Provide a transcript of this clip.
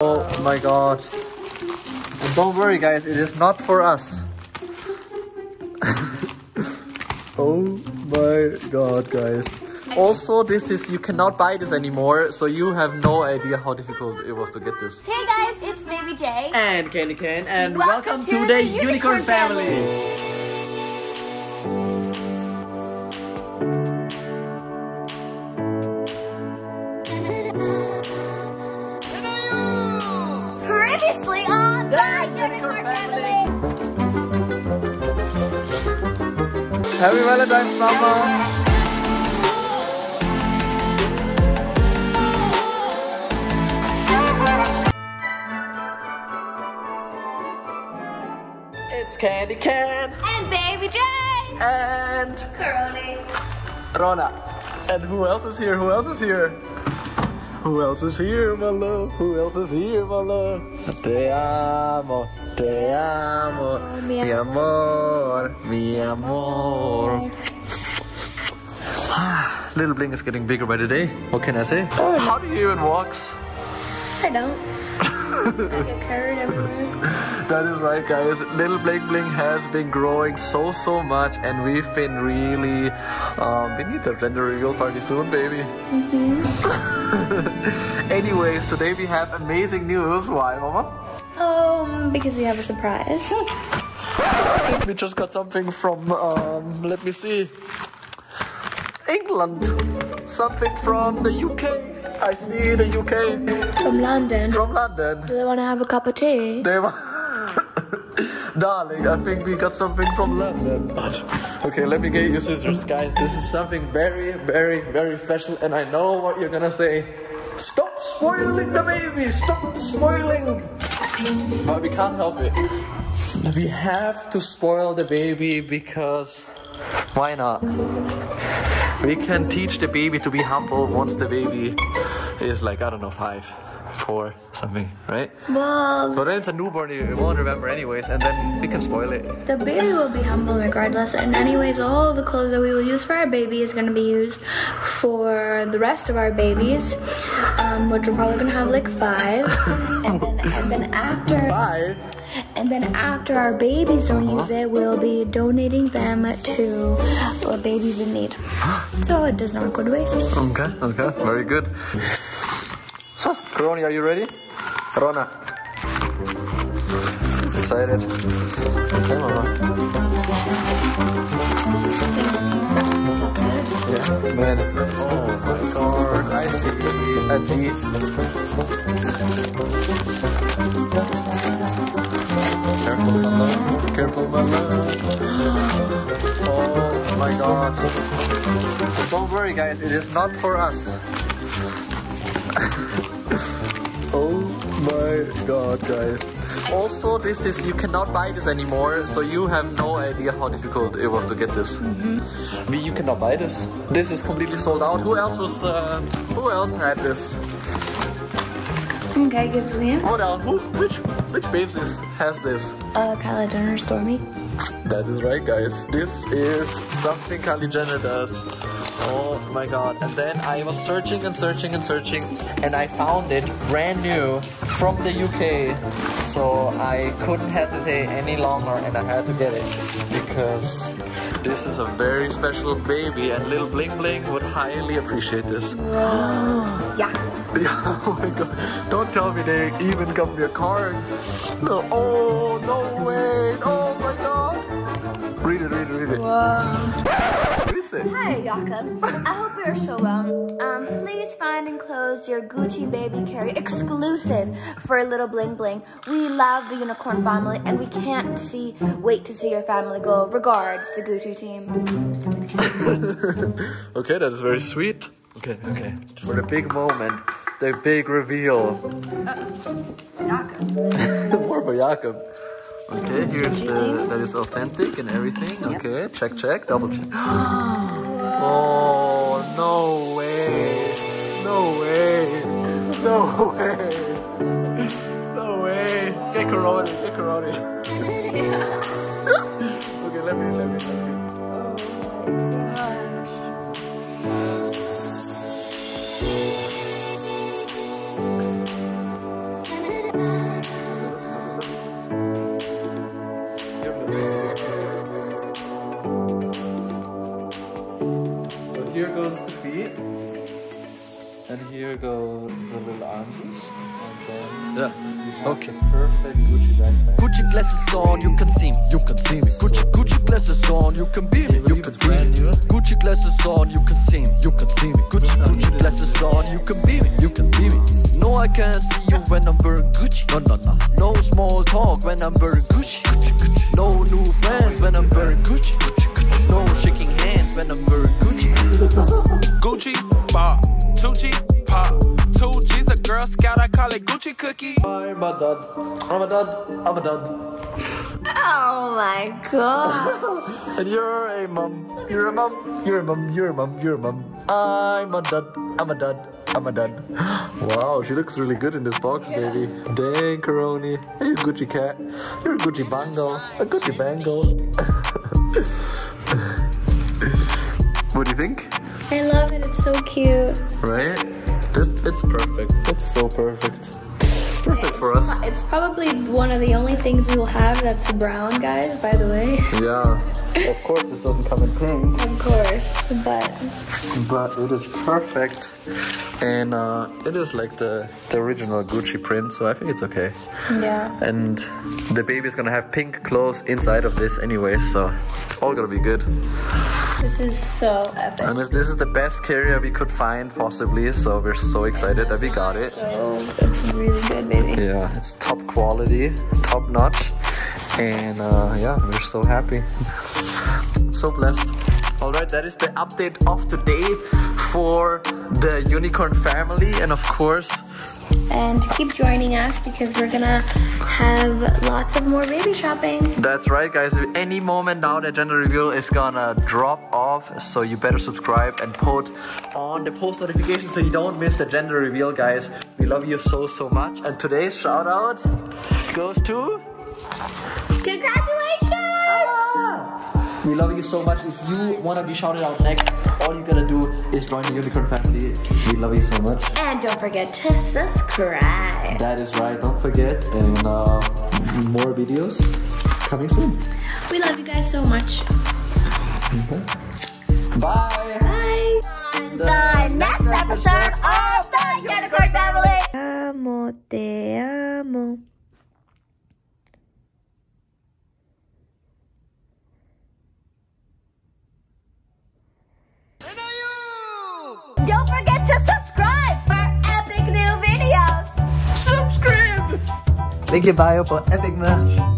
Oh my god. And don't worry guys, it is not for us. oh my god guys. Also this is you cannot buy this anymore, so you have no idea how difficult it was to get this. Hey guys, it's Baby J. and Candy Ken, and Welcome welcome, to to, the the, Unicorn Unicorn, family. family. Happy Valentine's Mama! It's Candy Ken And Baby J. and Coroni. Rona. And who else is here? Who else is here? Who else is here, my love? Who else is here, my love? Te amo, te amo, mi amor, mi amor. Little Bling is getting bigger by the day. What can I say? How do you even walk? I don't. I get carried everywhere. That is right, guys. Little Bling Bling has been growing so so much, and we've been really. Um, we need the gender reveal party soon, baby. Anyways, today we have amazing news. Why, Mama? Um, because we have a surprise. We just got something from. Um, let me see. England. Something from the UK. I see the UK From London. from London. Do they want to have a cup of tea? They were. Darling, I think we got something from London. But okay, let me get you scissors, guys. This is something very, very, very special, and I know what you're gonna say. Stop spoiling the baby! Stop spoiling! But we can't help it. We have to spoil the baby because why not? We can teach the baby to be humble once the baby is like, I don't know, five, four, something, right? Well, But then it's a newborn, you won't remember anyways, and then we can spoil it. the baby will be humble regardless. And anyways, all the clothes that we will use for our baby is going to be used for the rest of our babies, um, which we're probably going to have like five. and, then, and then after, Five? and then after our babies don't use it, we'll be donating them to babies in need. So it does not go to waste. Okay, okay, very good. Roni, are you ready? Rona. Excited. Okay, mama. Yeah, man. Oh my god, I see a deep. Careful, mama. Careful, mama. Oh my god. Don't worry, guys, it is not for us. My god, guys. Also, this is you cannot buy this anymore, so you have no idea how difficult it was to get this. We, you cannot buy this. This is completely sold out. Who else was? Uh, who else had this? Okay, give it to me. Hold on. Who? Which? Which babes is, has this? Uh, Kylie Jenner, Stormi. That is right, guys. This is something Kylie Jenner does. Oh my god. And then I was searching and searching and searching, and I found it brand new from the UK. So I couldn't hesitate any longer, and I had to get it because this is a very special baby, and little Bling Bling would highly appreciate this. Yeah. Yeah, oh my god. Don't tell me they even got me a card. No, oh, no way. Oh my god. Read it, read it, read it. Read Hi, Jakob. I hope you're so well. Um, please find and close your Gucci baby carry exclusive for a Little Bling Bling. We love the Unicorn family, and we can't see wait to see your family go. Regards, the Gucci team. Okay, that is very sweet. Okay, okay. For the big moment, the big reveal. More for Jakob. Okay, here's the that is authentic and everything. Okay, check, check, double check. oh no way! No way! No way! No way! Get Corona! Get Corona! okay, let me, let me, let me. Here go the little arms. And then Yeah. you have Okay. the perfect Gucci backpack. Gucci glasses on, you can see me, you can see me. Gucci Gucci glasses on, you can be me, you can be me. Gucci glasses on, you can see me, you can see me. Gucci Gucci glasses on, you can be me, you can be me. No, I can't see you when I'm wearing Gucci. No, no, no. No small talk when I'm wearing Gucci. Gucci, Gucci. No new friends when I'm wearing Gucci. Gucci, Gucci. No shaking hands when I'm wearing Gucci. Gucci, bar, 2G, pop. 2G's a Girl Scout, I call it Gucci cookie. I'm a dud. I'm a dud. I'm a dud. Oh my god. And you're a mum. You're a mum. You're a mum. You're a mum. You're a mum. I'm a dud. I'm a dud. I'm a dud. Wow, she looks really good in this box, baby. Dang, Coroni. Are you a Gucci cat? You're a Gucci bango. A Gucci bango. what do you think? I love it. It's so cute. Right? This, it's perfect. It's so perfect. It's perfect for us. It's probably one of the only things we will have that's brown, guys, by the way. Yeah. Of course, this doesn't come in pink. Of course, but but it is perfect and uh, it is like the, the original Gucci print so I think it's okay. Yeah. and the baby's gonna have pink clothes inside of this anyway so it's all gonna be good. This is so epic. and if this is the best carrier we could find possibly so we're so excited that we got it. So it's really good, baby. yeah it's top quality top notch and uh, yeah we're so happy. So blessed. All right that is the update of today for the unicorn family and of course And keep joining us because we're gonna have lots of more baby shopping. that's right guys. Any moment now the gender reveal is gonna drop off so you better subscribe and put on the post notification so you don't miss the gender reveal guys. We love you so so much. And today's shout out goes to love you so much. If you want to be shouted out next, all you gotta do is join the Unicorn family. We love you so much. And don't forget to subscribe. That is right. Don't forget, and uh, more videos coming soon. We love you guys so much. Bye. Bye. On the next episode of the Unicorn Family. amo, te amo. Don't forget to subscribe for epic new videos. Subscribe! Link in bio for epic merch.